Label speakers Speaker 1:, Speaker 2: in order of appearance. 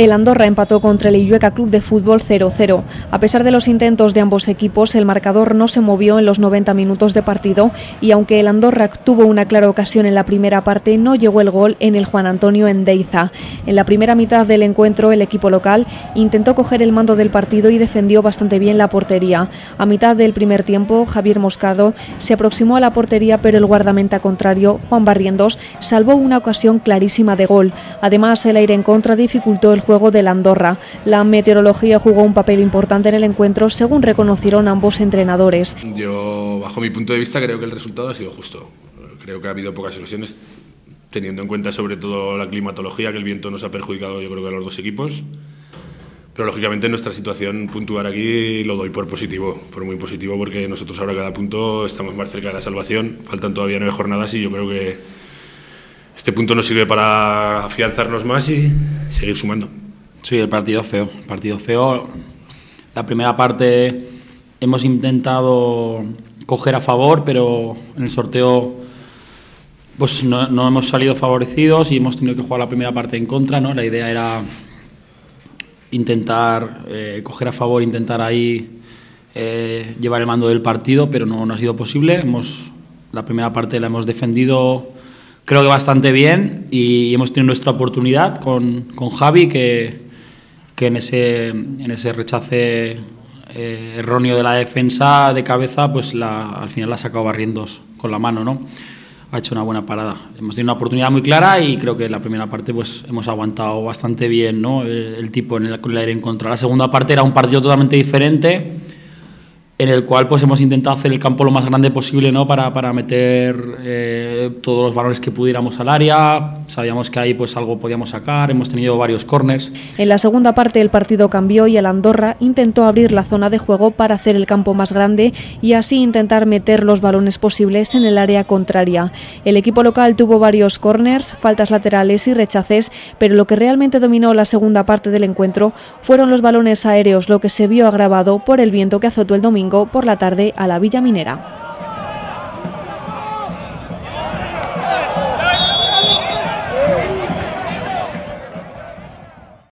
Speaker 1: El Andorra empató contra el Illueca Club de Fútbol 0-0. A pesar de los intentos de ambos equipos, el marcador no se movió en los 90 minutos de partido y aunque el Andorra tuvo una clara ocasión en la primera parte, no llegó el gol en el Juan Antonio Endeiza. En la primera mitad del encuentro, el equipo local intentó coger el mando del partido y defendió bastante bien la portería. A mitad del primer tiempo, Javier Moscado se aproximó a la portería, pero el guardameta contrario, Juan Barrientos, salvó una ocasión clarísima de gol. Además, el aire en contra dificultó el juego de la Andorra. La meteorología jugó un papel importante en el encuentro, según reconocieron ambos entrenadores.
Speaker 2: Yo, bajo mi punto de vista, creo que el resultado ha sido justo. Creo que ha habido pocas ocasiones, teniendo en cuenta sobre todo la climatología, que el viento nos ha perjudicado, yo creo que a los dos equipos. Pero lógicamente en nuestra situación puntuar aquí lo doy por positivo, por muy positivo, porque nosotros ahora cada punto estamos más cerca de la salvación. Faltan todavía nueve jornadas y yo creo que este punto nos sirve para afianzarnos más y seguir sumando.
Speaker 3: Sí, el partido feo. partido feo. La primera parte hemos intentado coger a favor, pero en el sorteo pues no, hemos salido favorecidos y hemos tenido que jugar la primera parte en contra. ¿no? La idea era intentar eh, coger a favor, intentar ahí eh, llevar el mando del partido, pero no, no ha sido posible. Hemos, la primera parte la hemos defendido creo que bastante bien y hemos tenido nuestra oportunidad con, con Javi, que, que en, ese, en ese rechace eh, erróneo de la defensa de cabeza, pues la, al final la ha sacado barriendos con la mano, ¿no? Ha hecho una buena parada. Hemos tenido una oportunidad muy clara y creo que la primera parte pues hemos aguantado bastante bien, ¿no? El, tipo en el, en contra. La segunda parte era un partido totalmente diferente en el cual pues hemos intentado hacer el campo lo más grande posible ¿no? para, para meter eh, todos los balones que pudiéramos al área. Sabíamos que ahí pues algo podíamos sacar, hemos tenido varios corners.
Speaker 1: En la segunda parte el partido cambió y el Andorra intentó abrir la zona de juego para hacer el campo más grande y así intentar meter los balones posibles en el área contraria. El equipo local tuvo varios corners, faltas laterales y rechaces, pero lo que realmente dominó la segunda parte del encuentro fueron los balones aéreos, lo que se vio agravado por el viento que azotó el por la tarde a la Villa Minera.